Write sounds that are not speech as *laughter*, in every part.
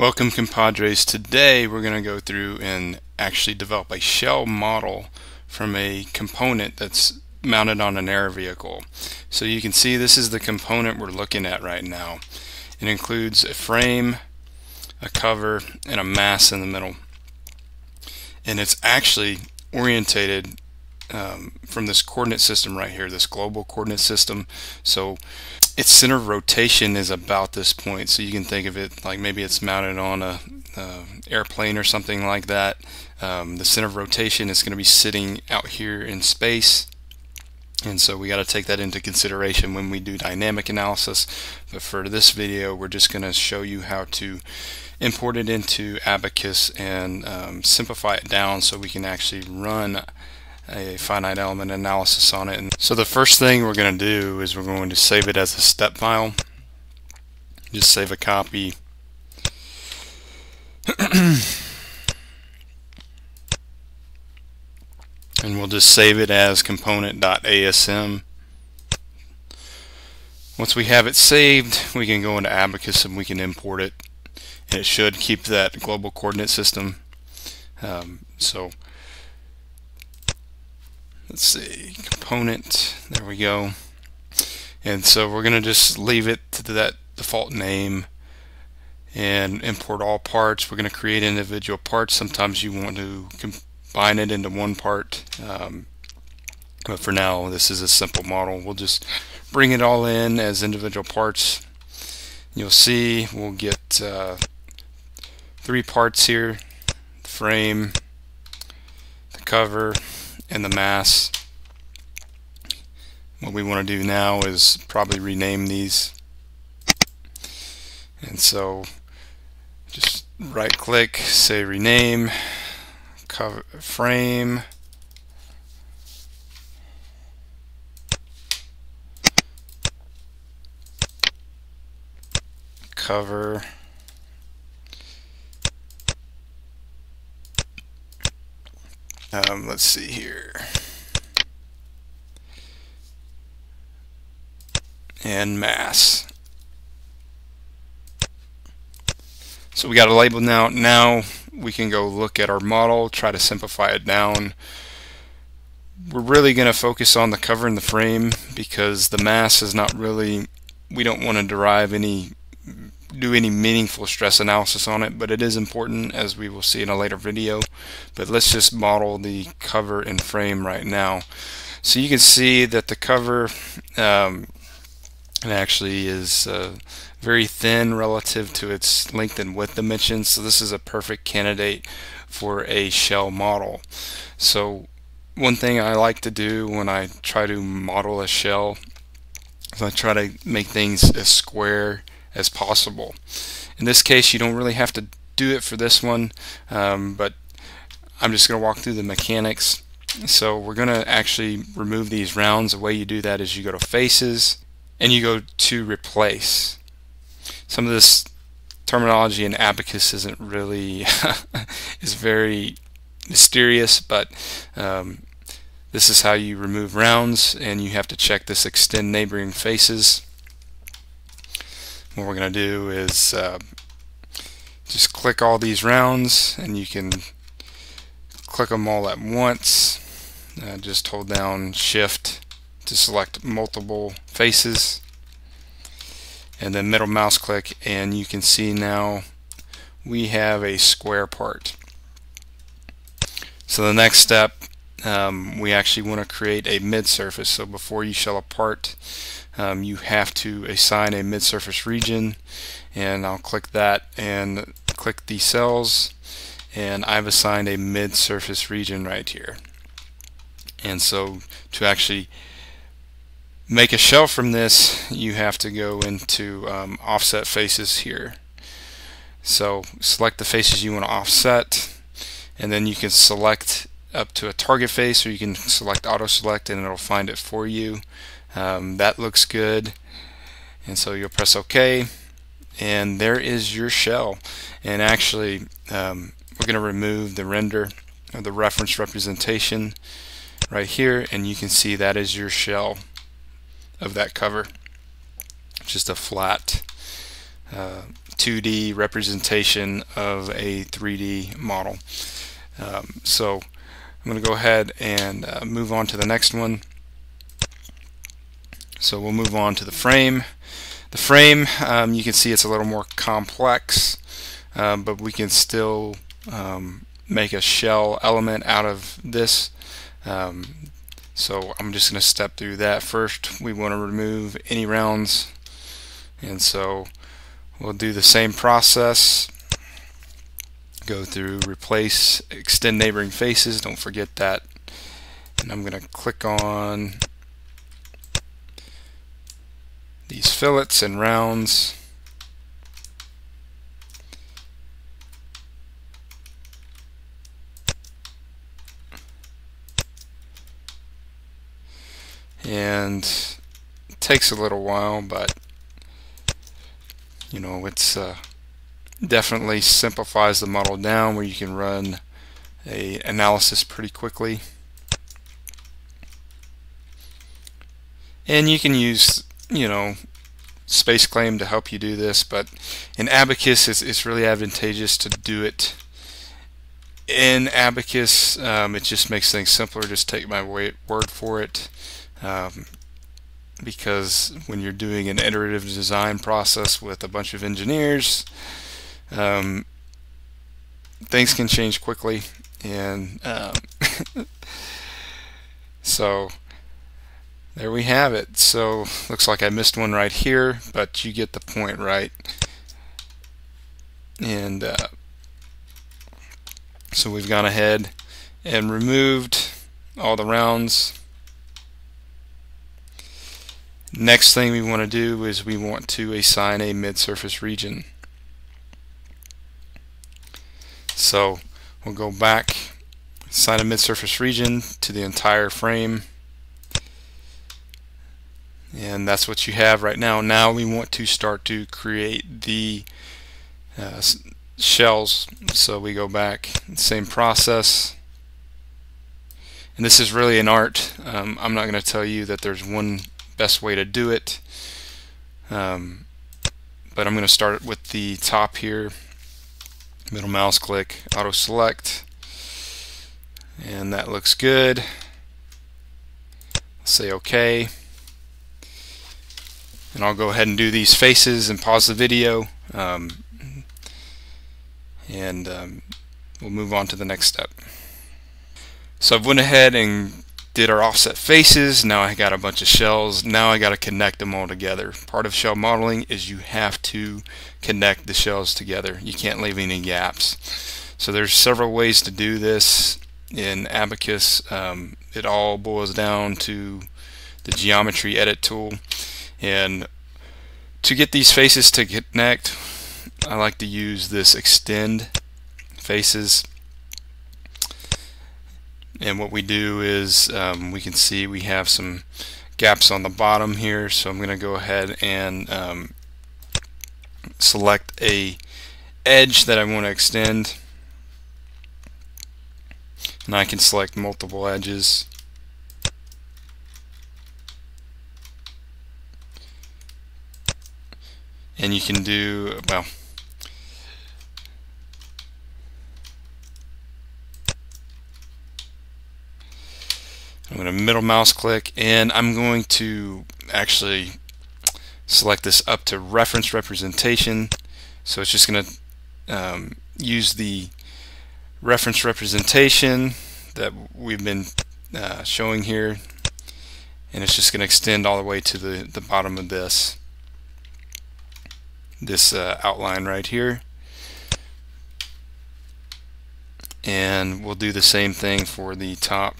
Welcome compadres. Today we're going to go through and actually develop a shell model from a component that's mounted on an air vehicle. So you can see this is the component we're looking at right now. It includes a frame, a cover, and a mass in the middle. And it's actually orientated um, from this coordinate system right here, this global coordinate system. So its center of rotation is about this point. So you can think of it like maybe it's mounted on a, a airplane or something like that. Um, the center of rotation is going to be sitting out here in space. And so we got to take that into consideration when we do dynamic analysis. But for this video we're just going to show you how to import it into Abaqus and um, simplify it down so we can actually run a finite element analysis on it. And so the first thing we're going to do is we're going to save it as a step file. Just save a copy. *clears throat* and we'll just save it as component.asm. Once we have it saved, we can go into Abaqus and we can import it. And it should keep that global coordinate system. Um, so let's see component there we go. And so we're gonna just leave it to that default name and import all parts. We're gonna create individual parts. Sometimes you want to combine it into one part um, but for now this is a simple model. We'll just bring it all in as individual parts. You'll see we'll get uh, three parts here the frame the cover and the mass. What we want to do now is probably rename these. And so just right click, say rename, cover frame, cover Um, let's see here. And mass. So we got a label now. Now we can go look at our model, try to simplify it down. We're really going to focus on the cover and the frame because the mass is not really, we don't want to derive any do any meaningful stress analysis on it, but it is important as we will see in a later video. But let's just model the cover and frame right now. So you can see that the cover um, actually is uh, very thin relative to its length and width dimensions. So this is a perfect candidate for a shell model. So one thing I like to do when I try to model a shell is I try to make things as square as possible. In this case, you don't really have to do it for this one, um, but I'm just going to walk through the mechanics. So we're going to actually remove these rounds. The way you do that is you go to Faces, and you go to Replace. Some of this terminology in Abaqus isn't really, *laughs* is very mysterious, but um, this is how you remove rounds, and you have to check this Extend Neighboring Faces what we're going to do is uh, just click all these rounds and you can click them all at once. Uh, just hold down shift to select multiple faces and then middle mouse click and you can see now we have a square part. So the next step um, we actually want to create a mid surface so before you shell a part um, you have to assign a mid-surface region and I'll click that and click the cells and I've assigned a mid-surface region right here. And so to actually make a shell from this you have to go into um, offset faces here. So select the faces you want to offset and then you can select up to a target face or you can select auto select and it'll find it for you um, that looks good. And so you'll press OK. And there is your shell. And actually um, we're going to remove the render of the reference representation right here. And you can see that is your shell of that cover. Just a flat uh, 2D representation of a 3D model. Um, so I'm going to go ahead and uh, move on to the next one. So we'll move on to the frame. The frame, um, you can see it's a little more complex, um, but we can still um, make a shell element out of this. Um, so I'm just going to step through that first. We want to remove any rounds and so we'll do the same process go through replace extend neighboring faces don't forget that and I'm going to click on these fillets and rounds. And it takes a little while but you know it's uh, definitely simplifies the model down where you can run a analysis pretty quickly. And you can use you know SpaceClaim to help you do this but in Abaqus, it's, it's really advantageous to do it in Abaqus. um, it just makes things simpler. Just take my word for it. Um, because when you're doing an iterative design process with a bunch of engineers um, things can change quickly. And um, *laughs* so there we have it so looks like I missed one right here but you get the point right and uh, so we've gone ahead and removed all the rounds Next thing we want to do is we want to assign a mid-surface region. So we'll go back, assign a mid-surface region to the entire frame. And that's what you have right now. Now we want to start to create the uh, shells. So we go back, same process. And this is really an art. Um, I'm not going to tell you that there's one best way to do it. Um, but I'm going to start with the top here. Middle mouse click, auto select. And that looks good. Say OK. And I'll go ahead and do these faces and pause the video. Um, and um, we'll move on to the next step. So I've went ahead and did our offset faces. Now I got a bunch of shells. Now I got to connect them all together. Part of shell modeling is you have to connect the shells together. You can't leave any gaps. So there's several ways to do this. In Abaqus um, it all boils down to the geometry edit tool and to get these faces to connect I like to use this extend faces. And what we do is um, we can see we have some gaps on the bottom here. So I'm going to go ahead and um, select a edge that I want to extend. And I can select multiple edges and you can do well I'm going to middle mouse click and I'm going to actually select this up to reference representation. So it's just going to um, use the reference representation that we've been uh, showing here. And it's just going to extend all the way to the, the bottom of this this uh, outline right here and we'll do the same thing for the top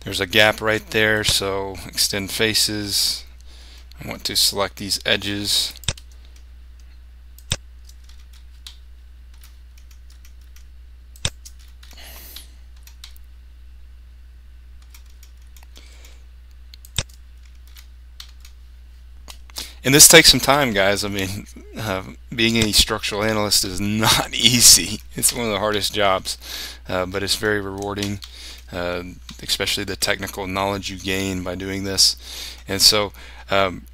There's a gap right there, so extend faces. I want to select these edges. And this takes some time, guys. I mean, *laughs* uh, being a structural analyst is *laughs* not easy. It's one of the hardest jobs, uh, but it's very rewarding, uh, especially the technical knowledge you gain by doing this. And so um,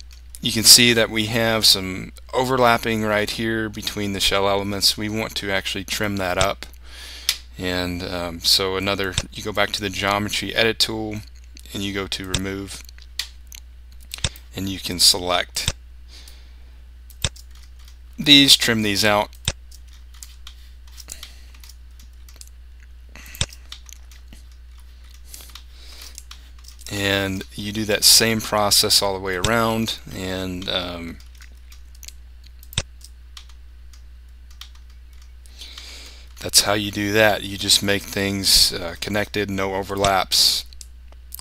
you can see that we have some overlapping right here between the shell elements. We want to actually trim that up. And um, so another, you go back to the geometry edit tool and you go to remove and you can select these, trim these out. And you do that same process all the way around and um, that's how you do that. You just make things uh, connected, no overlaps,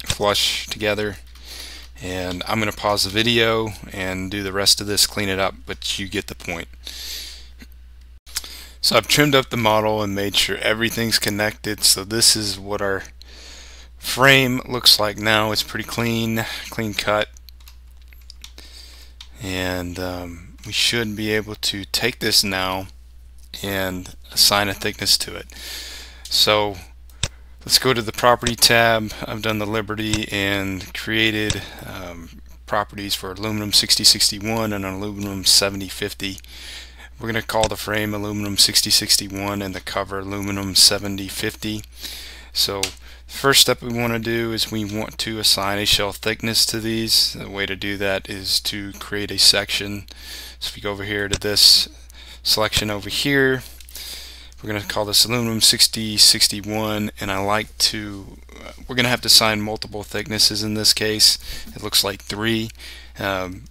flush together and I'm going to pause the video and do the rest of this clean it up but you get the point. So I've trimmed up the model and made sure everything's connected. So this is what our frame looks like now. It's pretty clean clean cut. And um, we should be able to take this now and assign a thickness to it. So Let's go to the property tab. I've done the Liberty and created um, properties for aluminum 6061 and aluminum 7050. We're going to call the frame aluminum 6061 and the cover aluminum 7050. So first step we want to do is we want to assign a shell thickness to these. The way to do that is to create a section. So if we go over here to this selection over here, we're going to call this aluminum 6061 and I like to, uh, we're going to have to assign multiple thicknesses in this case. It looks like three. Um,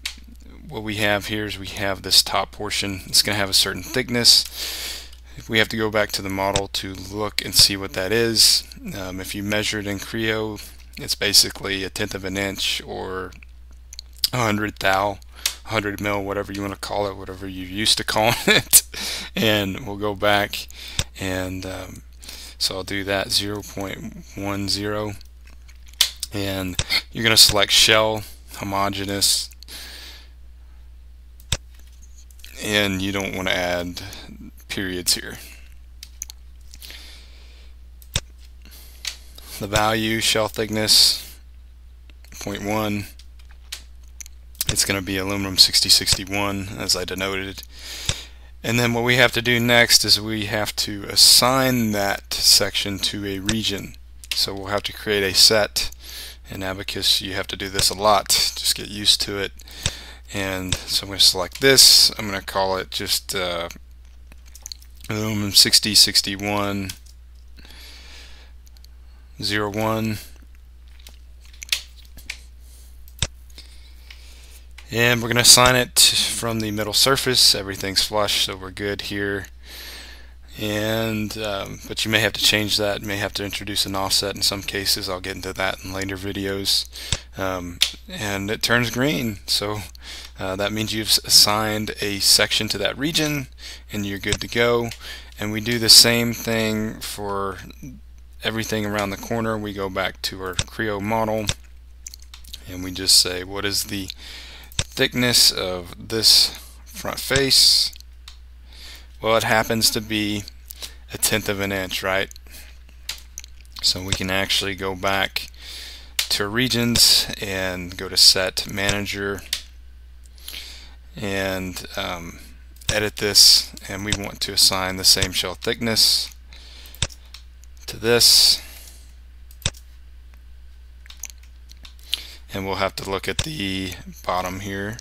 what we have here is we have this top portion. It's going to have a certain thickness. We have to go back to the model to look and see what that is. Um, if you measure it in Creo, it's basically a tenth of an inch or a 100 thou. 100 mil, whatever you want to call it, whatever you used to call *laughs* it. And we'll go back and um, so I'll do that 0.10 and you're going to select shell homogeneous and you don't want to add periods here. The value shell thickness 0.1 it's going to be aluminum 6061 as I denoted and then what we have to do next is we have to assign that section to a region. So we'll have to create a set. In Abaqus, you have to do this a lot. Just get used to it. And so I'm going to select this. I'm going to call it just uh, 6061 01 and we're going to assign it from the middle surface. Everything's flush so we're good here. And um, but you may have to change that. You may have to introduce an offset in some cases. I'll get into that in later videos. Um, and it turns green. So uh, that means you've assigned a section to that region and you're good to go. And we do the same thing for everything around the corner. We go back to our Creo model and we just say what is the thickness of this front face well it happens to be a tenth of an inch right? So we can actually go back to regions and go to set manager and um, edit this and we want to assign the same shell thickness to this and we'll have to look at the bottom here.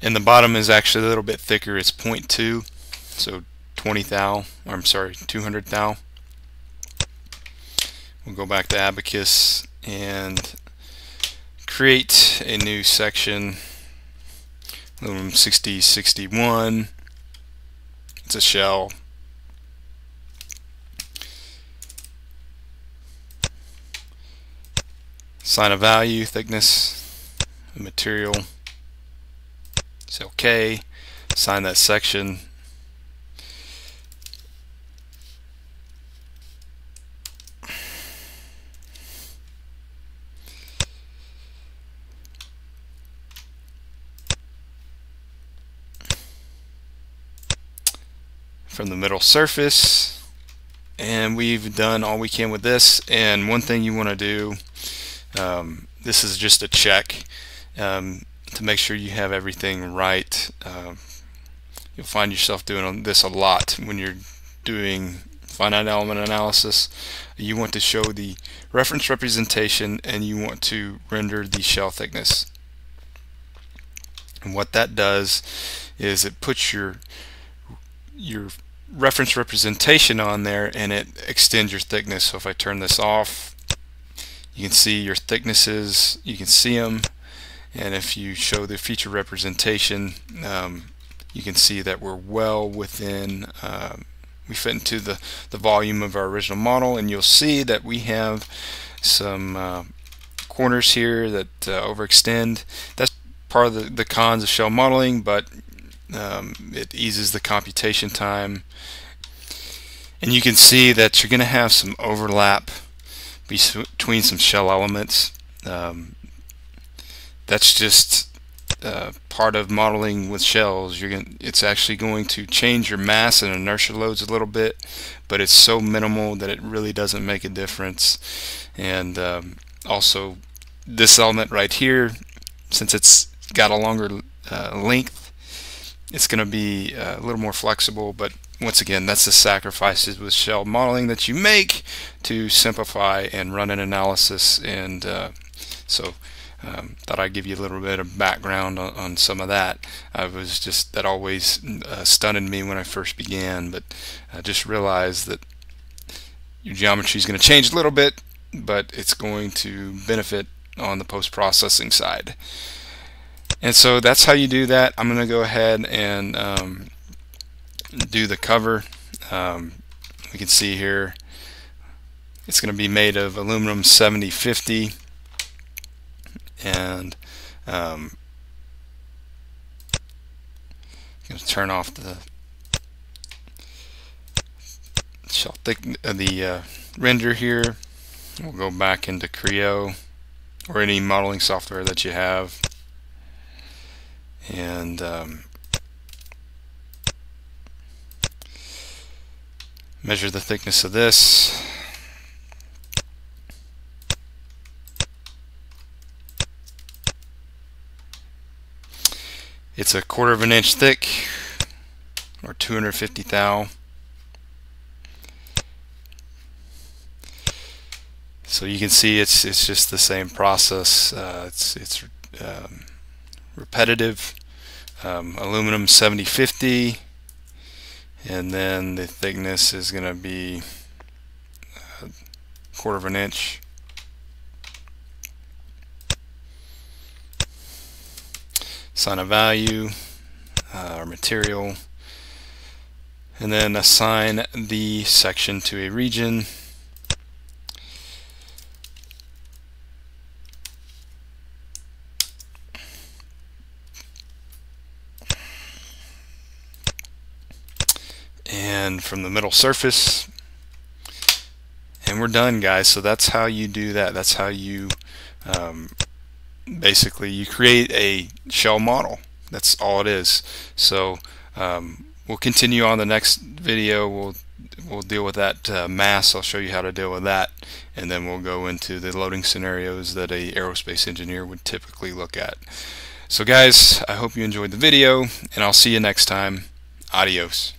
And the bottom is actually a little bit thicker. It's 0.2 so 20 thou I'm sorry 200 thou. We'll go back to Abaqus and create a new section aluminum 6061 it's a shell. Sign a value thickness material. It's okay. Sign that section from the middle surface. And we've done all we can with this. And one thing you want to do um, this is just a check um, to make sure you have everything right. Uh, you'll find yourself doing this a lot when you're doing finite element analysis. You want to show the reference representation and you want to render the shell thickness. And what that does is it puts your your reference representation on there and it extends your thickness. So if I turn this off you can see your thicknesses you can see them and if you show the feature representation um, you can see that we're well within uh, we fit into the the volume of our original model. And you'll see that we have some uh, corners here that uh, overextend. That's part of the, the cons of shell modeling but um, it eases the computation time. And you can see that you're going to have some overlap between some shell elements. Um, that's just uh, part of modeling with shells. You're going it's actually going to change your mass and inertia loads a little bit but it's so minimal that it really doesn't make a difference. And um, also this element right here since it's got a longer uh, length it's going to be uh, a little more flexible but once again that's the sacrifices with shell modeling that you make to simplify and run an analysis and uh, so um, thought I'd give you a little bit of background on, on some of that. I was just that always uh, stunned me when I first began but I just realized that your geometry is going to change a little bit but it's going to benefit on the post-processing side and so that's how you do that. I'm going to go ahead and um, do the cover. Um, we can see here it's going to be made of aluminum 7050 and um, I'm going to turn off the shell thick uh, the uh, render here. We'll go back into Creo or any modeling software that you have and um, measure the thickness of this. It's a quarter of an inch thick or 250 thou. So you can see it's it's just the same process. Uh, it's it's um, repetitive um, aluminum 7050 and then the thickness is going to be a quarter of an inch. Assign a value uh, or material. And then assign the section to a region and from the middle surface. And we're done guys. So that's how you do that. That's how you um, basically you create a shell model. That's all it is. So um, we'll continue on the next video. We'll we'll deal with that uh, mass. I'll show you how to deal with that. And then we'll go into the loading scenarios that a aerospace engineer would typically look at. So guys I hope you enjoyed the video and I'll see you next time. Adios